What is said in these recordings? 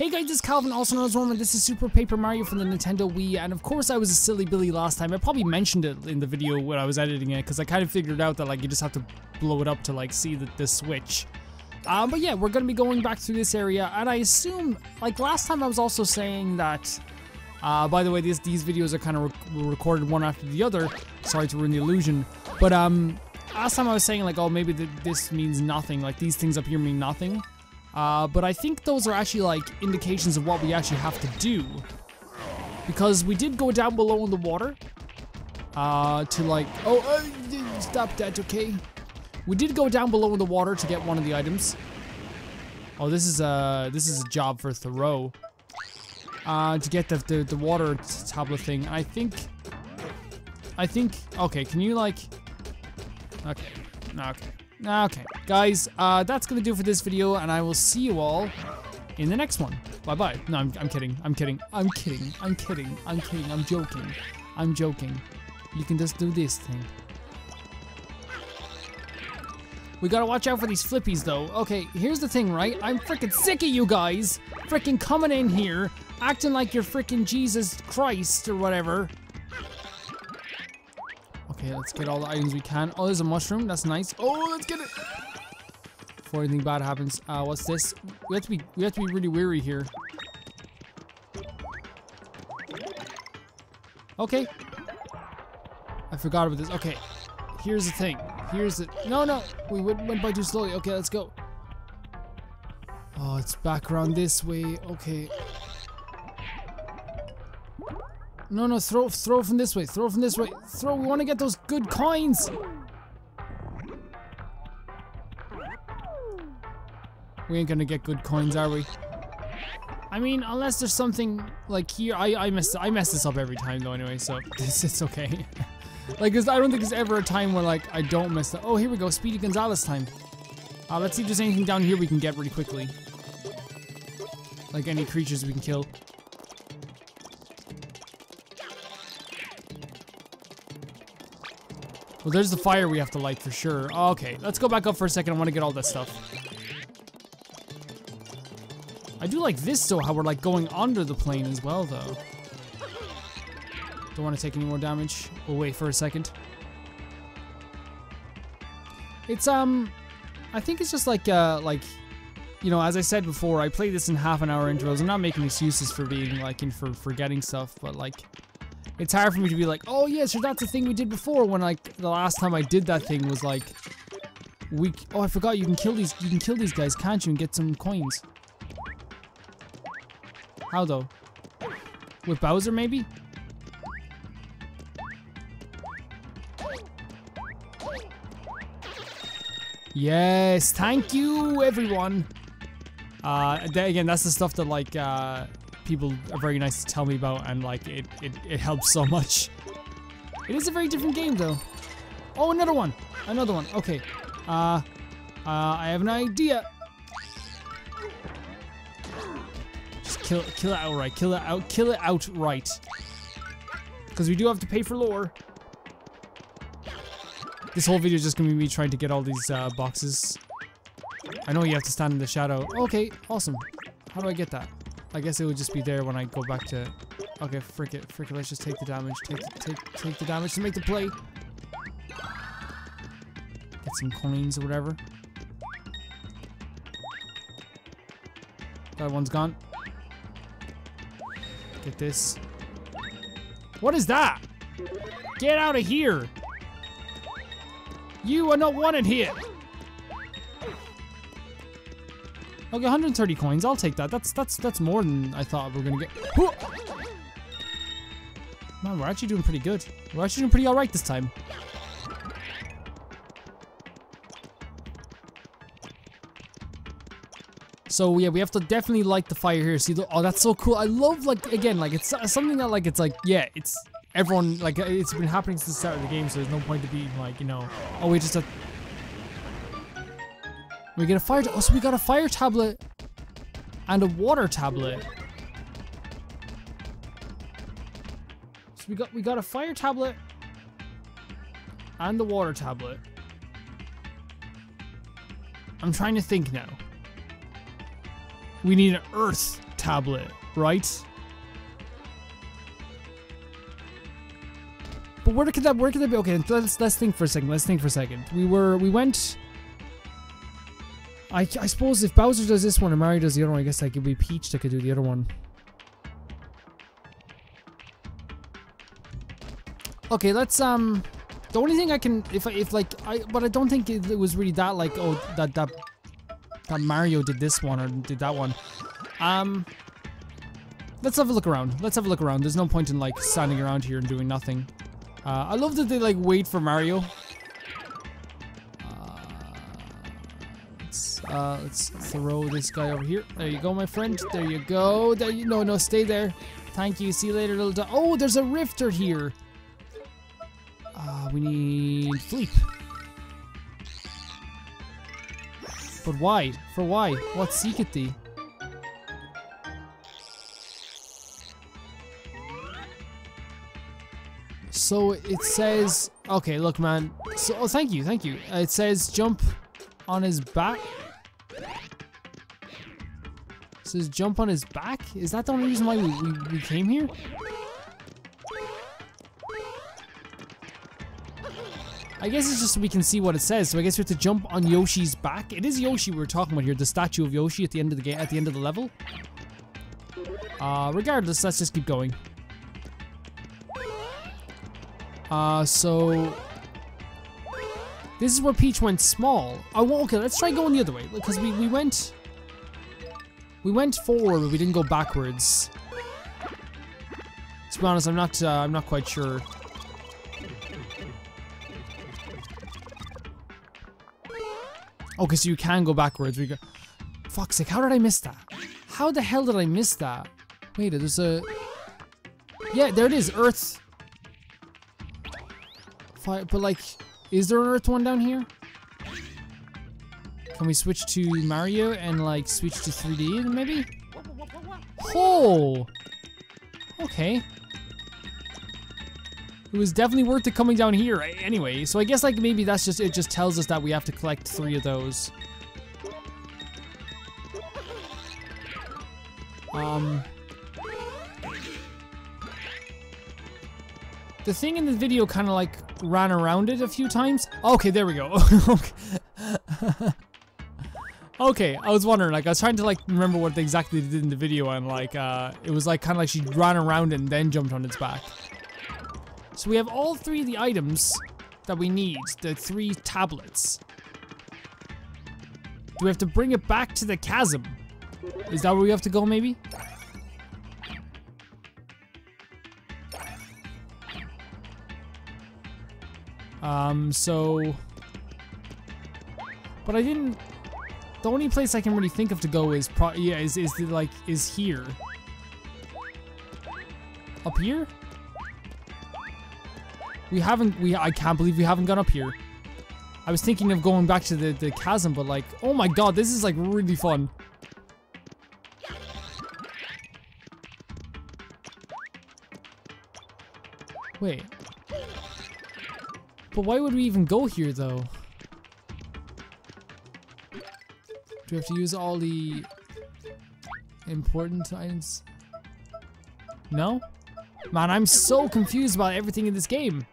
Hey guys, this is Calvin, also known as Roamer. This is Super Paper Mario from the Nintendo Wii, and of course I was a silly Billy last time. I probably mentioned it in the video when I was editing it, because I kind of figured out that like you just have to blow it up to like see the, the switch. Um, but yeah, we're gonna be going back through this area, and I assume, like last time I was also saying that, uh, by the way, these, these videos are kind of re recorded one after the other. Sorry to ruin the illusion, but um, last time I was saying like, oh, maybe th this means nothing, like these things up here mean nothing. Uh, but I think those are actually like indications of what we actually have to do. Because we did go down below in the water. Uh, to like, oh, uh, stop that, okay? We did go down below in the water to get one of the items. Oh, this is a, this is a job for Thoreau. Uh, to get the, the, the water tablet thing. I think, I think, okay, can you like, okay, okay. Okay, guys, uh, that's gonna do for this video, and I will see you all in the next one. Bye-bye. No, I'm, I'm kidding. I'm kidding. I'm kidding. I'm kidding. I'm kidding. I'm joking. I'm joking. You can just do this thing. We gotta watch out for these flippies, though. Okay, here's the thing, right? I'm freaking sick of you guys freaking coming in here, acting like you're freaking Jesus Christ or whatever. Okay, let's get all the items we can. Oh, there's a mushroom. That's nice. Oh, let's get it. Before anything bad happens. Uh, what's this? We have to be we have to be really weary here. Okay. I forgot about this. Okay. Here's the thing. Here's the No, no. We went, went by too slowly. Okay, let's go. Oh, it's back around this way. Okay. No, no, throw, throw from this way. Throw from this way. Throw. We want to get those good coins. We ain't gonna get good coins, are we? I mean, unless there's something like here. I I mess I mess this up every time though. Anyway, so it's it's okay. like, cause I don't think there's ever a time where like I don't mess up. Oh, here we go. Speedy Gonzales time. Uh, let's see if there's anything down here we can get really quickly. Like any creatures we can kill. Well, there's the fire we have to light for sure. Okay, let's go back up for a second. I want to get all that stuff. I do like this though, how we're like going under the plane as well though. Don't want to take any more damage. We'll wait for a second. It's, um, I think it's just like, uh, like, you know, as I said before, I play this in half an hour intervals. I'm not making excuses for being, like, in for forgetting stuff, but like, it's hard for me to be like, oh yeah, so that's the thing we did before when like the last time I did that thing was like we oh I forgot you can kill these you can kill these guys, can't you, and get some coins. How though? With Bowser maybe? Yes, thank you everyone. Uh, again, that's the stuff that like uh, people are very nice to tell me about, and like it, it, it helps so much. It is a very different game though. Oh, another one, another one. Okay, uh, uh, I have an idea. Just kill, kill it outright. Kill it out. Kill it outright. Because we do have to pay for lore. This whole video is just gonna be me trying to get all these uh, boxes. I know you have to stand in the shadow. Okay, awesome. How do I get that? I guess it would just be there when I go back to... Okay, frick it, frick it, let's just take the damage. Take, take, take the damage to make the play. Get some coins or whatever. That one's gone. Get this. What is that? Get out of here! You are not wanted here! Okay, 130 coins. I'll take that. That's that's that's more than I thought we were gonna get. Man, we're actually doing pretty good. We're actually doing pretty all right this time. So yeah, we have to definitely light the fire here. See, the, oh, that's so cool. I love like again, like it's uh, something that like it's like yeah, it's everyone like it's been happening since the start of the game, so there's no point to be like you know, oh we just have we get a fire. Oh, so we got a fire tablet and a water tablet. So we got we got a fire tablet and the water tablet. I'm trying to think now. We need an Earth tablet, right? But where could that where could that be? Okay, let's let's think for a second. Let's think for a second. We were we went. I I suppose if Bowser does this one and Mario does the other one, I guess like it'd be Peach that could do the other one. Okay, let's um. The only thing I can, if if like, I, but I don't think it, it was really that like, oh, that that that Mario did this one or did that one. Um, let's have a look around. Let's have a look around. There's no point in like standing around here and doing nothing. Uh, I love that they like wait for Mario. Uh, let's throw this guy over here. There you go, my friend. There you go. There you no no stay there. Thank you. See you later, little. Oh, there's a rifter here. Uh, we need sleep. But why? For why? What seeketh thee? So it says, okay, look, man. So, oh, thank you, thank you. Uh, it says jump on his back. It says jump on his back. Is that the only reason why we, we, we came here? I guess it's just so we can see what it says. So I guess we have to jump on Yoshi's back. It is Yoshi we're talking about here, the statue of Yoshi at the end of the game, at the end of the level. Uh, regardless, let's just keep going. Uh, so this is where Peach went small. Oh, okay, let's try going the other way because we we went we went forward, but we didn't go backwards. To be honest, I'm not uh, I'm not quite sure. Okay, so you can go backwards. We go. Fuck's sake! How did I miss that? How the hell did I miss that? Wait, there's a. Yeah, there it is. Earth Fire, but like, is there an Earth one down here? Can we switch to Mario and like switch to 3D maybe? Oh! Okay. It was definitely worth it coming down here anyway. So I guess like maybe that's just, it just tells us that we have to collect three of those. Um... The thing in the video kind of like ran around it a few times. Okay, there we go. okay, I was wondering, like, I was trying to, like, remember what they exactly did in the video, and, like, uh, it was, like, kind of like she ran around and then jumped on its back. So we have all three of the items that we need, the three tablets. Do we have to bring it back to the chasm? Is that where we have to go, maybe? Um, so... But I didn't... The only place I can really think of to go is pro yeah, is, is the, like, is here. Up here? We haven't, we, I can't believe we haven't gone up here. I was thinking of going back to the, the chasm, but like, oh my god, this is like really fun. Wait, but why would we even go here, though? Do we have to use all the important items? No? Man, I'm so confused about everything in this game.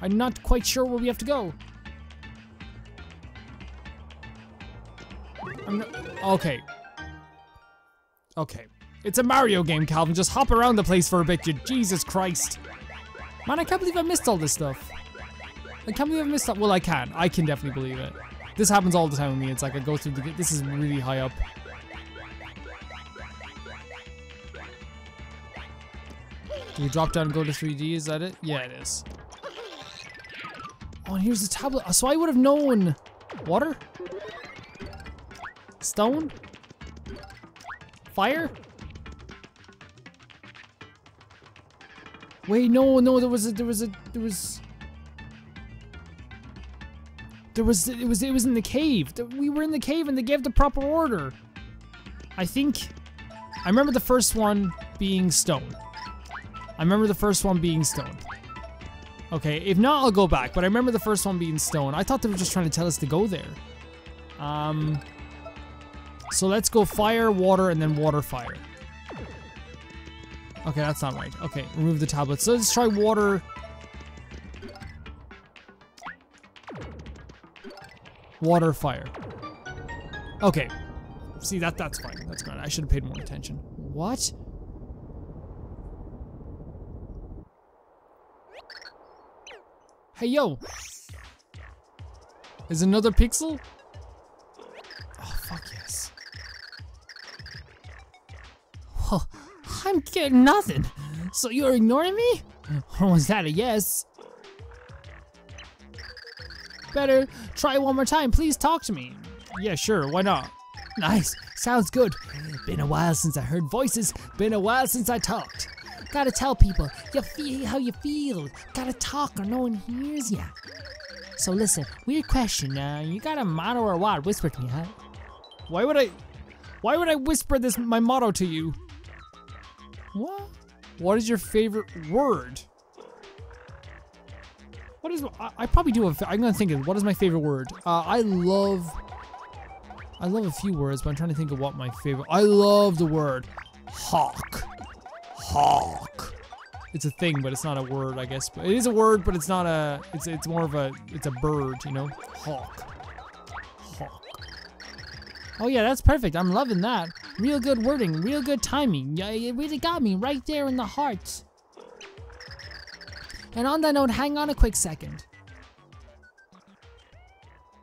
I'm not quite sure where we have to go. Okay. Okay. It's a Mario game, Calvin. Just hop around the place for a bit, you Jesus Christ. Man, I can't believe I missed all this stuff. Like, can we have missed that? Well, I can. I can definitely believe it. This happens all the time with me. It's like I go through the... This is really high up. Do we drop down and go to 3D? Is that it? Yeah, it is. Oh, here's the tablet. Uh, so I would have known... Water? Stone? Fire? Wait, no, no, there was a, there was a, there was... There was it was it was in the cave. We were in the cave and they gave the proper order. I think I remember the first one being stone. I remember the first one being stone. Okay, if not, I'll go back. But I remember the first one being stone. I thought they were just trying to tell us to go there. Um, So let's go fire, water, and then water, fire. Okay, that's not right. Okay, remove the tablets. So let's try water. Water, fire. Okay. See, that that's fine. That's fine. I should have paid more attention. What? Hey, yo. Is another Pixl? Oh, fuck yes. Oh, I'm getting nothing. So you're ignoring me? Or was that a yes? Better try one more time. Please talk to me. Yeah, sure. Why not? Nice. Sounds good. Been a while since I heard voices. Been a while since I talked. Gotta tell people you feel how you feel. Gotta talk or no one hears ya. So listen, weird question. Uh, you got a motto or what? Whisper to me, huh? Why would I? Why would I whisper this my motto to you? What? What is your favorite word? What is? I, I probably do. I'm gonna think of what is my favorite word. Uh, I love. I love a few words, but I'm trying to think of what my favorite. I love the word hawk. Hawk. It's a thing, but it's not a word, I guess. It is a word, but it's not a. It's it's more of a. It's a bird, you know. Hawk. Hawk. Oh yeah, that's perfect. I'm loving that. Real good wording, real good timing. Yeah, it really got me right there in the heart. And on that note, hang on a quick second.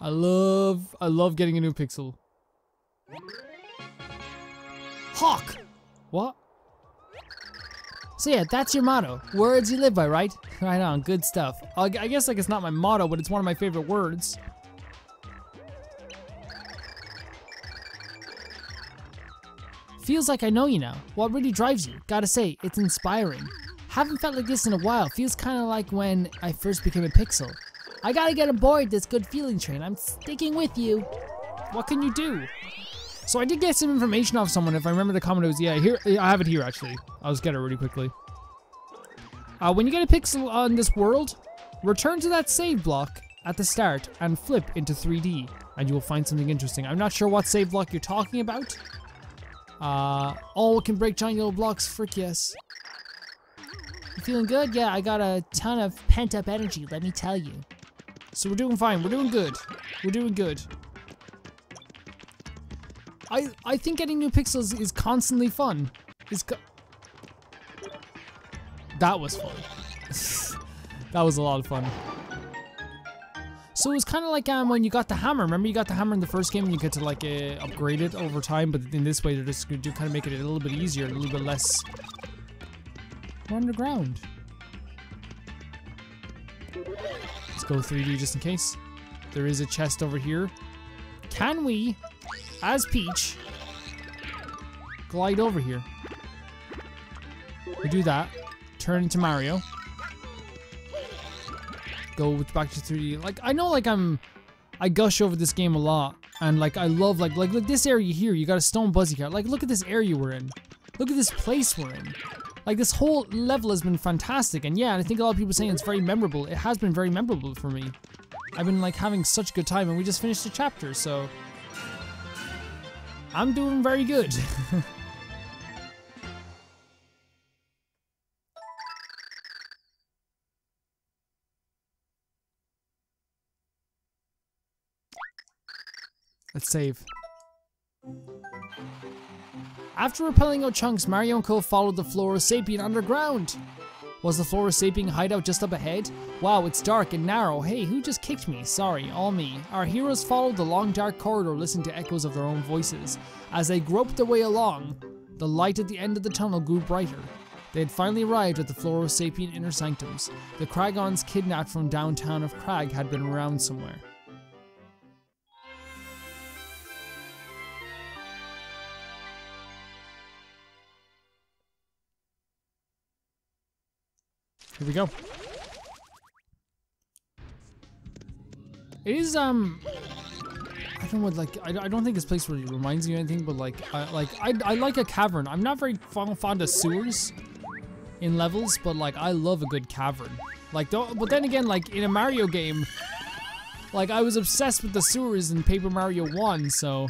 I love, I love getting a new Pixl. Hawk! What? So yeah, that's your motto. Words you live by, right? Right on, good stuff. I guess like it's not my motto, but it's one of my favorite words. Feels like I know you now. What really drives you? Gotta say, it's inspiring. Haven't felt like this in a while. Feels kinda like when I first became a Pixl. I gotta get aboard this good feeling train. I'm sticking with you. What can you do? So I did get some information off someone. If I remember the comment, it was, yeah, here, I have it here actually. I'll just get it really quickly. Uh, when you get a Pixl on this world, return to that save block at the start and flip into 3D and you will find something interesting. I'm not sure what save block you're talking about. Uh, oh, it can break giant yellow blocks, frick yes. You feeling good? Yeah, I got a ton of pent up energy, let me tell you. So we're doing fine. We're doing good. We're doing good. I I think getting new Pixls is constantly fun. Is that was fun. that was a lot of fun. So it was kind of like um, when you got the hammer. Remember you got the hammer in the first game and you get to like uh, upgrade it over time, but in this way they're just going to kind of make it a little bit easier, a little bit less... We're underground. Let's go 3D just in case. There is a chest over here. Can we, as Peach, glide over here? We do that. Turn into Mario. Go back to 3D. Like, I know like I'm, I gush over this game a lot. And like, I love like, like, look this area here. You got a stone buzzy cat. Like, look at this area we're in. Look at this place we're in. Like this whole level has been fantastic, and yeah, I think a lot of people saying it's very memorable. It has been very memorable for me. I've been like having such a good time, and we just finished the chapter, so I'm doing very good. Let's save. After repelling out chunks, Mario and Co followed the Floro Sapien underground. Was the Floro Sapien hideout just up ahead? Wow, it's dark and narrow. Hey, who just kicked me? Sorry, all me. Our heroes followed the long dark corridor listening to echoes of their own voices. As they groped their way along, the light at the end of the tunnel grew brighter. They had finally arrived at the Floro Sapien inner sanctums. The Cragnons kidnapped from downtown of Crag had been around somewhere. Here we go. It is, um... I don't know, like, I, I don't think this place really reminds me of anything, but like, I, like, I, I like a cavern. I'm not very fond of sewers in levels, but like, I love a good cavern. Like, don't, but then again, like, in a Mario game, like, I was obsessed with the sewers in Paper Mario 1, so...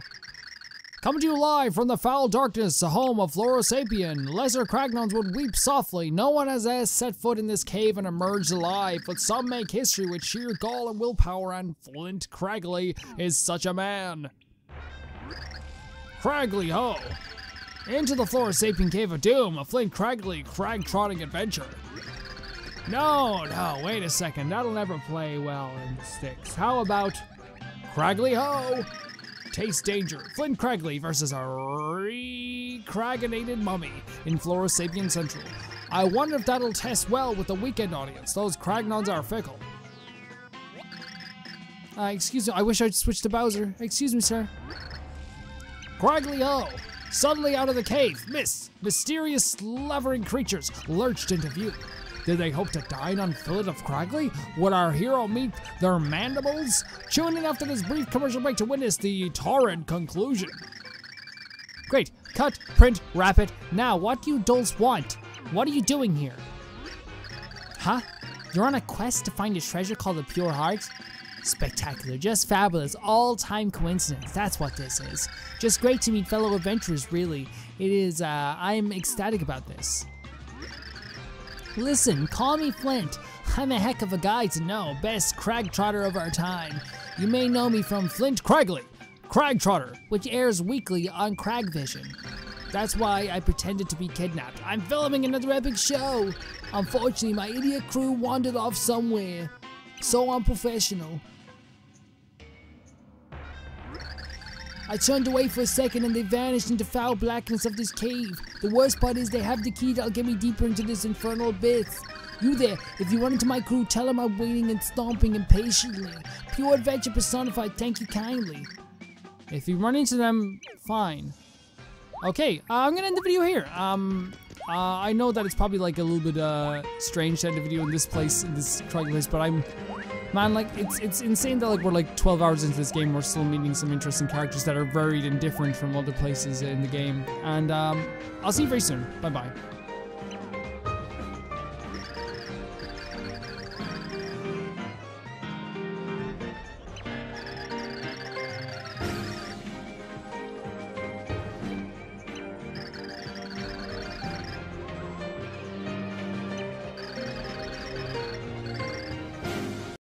Coming to you live from the foul darkness, the home of Florosapien. Lesser Cragnons would weep softly. No one has set foot in this cave and emerged alive, but some make history with sheer gall and willpower, and Flint Cragley is such a man. Cragley ho! Into the Florosapien Cave of Doom, a Flint Cragley crag trotting adventure. No, no, wait a second. That'll never play well in the sticks. How about Cragley Ho? Taste Danger. Flint Cragley versus a recraginated mummy in Flora Florosapien Central. I wonder if that'll test well with the weekend audience. Those Cragnons are fickle. Uh, excuse me, I wish I'd switched to Bowser. Excuse me, sir. Cragley Ho! Suddenly out of the cave, miss, mysterious slavering creatures lurched into view. Did they hope to dine on fillet of Cragley? Would our hero meet their mandibles? Tune in after this brief commercial break to witness the torrid conclusion. Great. Cut, print, wrap it. Now, what do you dolls want? What are you doing here? Huh? You're on a quest to find a treasure called the Pure Heart? Spectacular, just fabulous, all-time coincidence. That's what this is. Just great to meet fellow adventurers, really. It is, uh, I'm ecstatic about this. Listen, call me Flint. I'm a heck of a guy to know, best crag trotter of our time. You may know me from Flint Cragley, Crag Trotter, which airs weekly on Cragvision. That's why I pretended to be kidnapped. I'm filming another epic show. Unfortunately, my idiot crew wandered off somewhere. So unprofessional. I turned away for a second and they vanished into foul blackness of this cave. The worst part is they have the key that'll get me deeper into this infernal abyss. You there, if you run into my crew, tell them I'm waiting and stomping impatiently. Pure adventure personified, thank you kindly. If you run into them, fine. Okay, uh, I'm gonna end the video here. Um, uh, I know that it's probably like a little bit uh, strange to end the video in this place, in this Craigslist, but I'm man, like it's it's insane that like we're like 12 hours into this game, we're still meeting some interesting characters that are varied and different from other places in the game. And um, I'll see you very soon. Bye bye.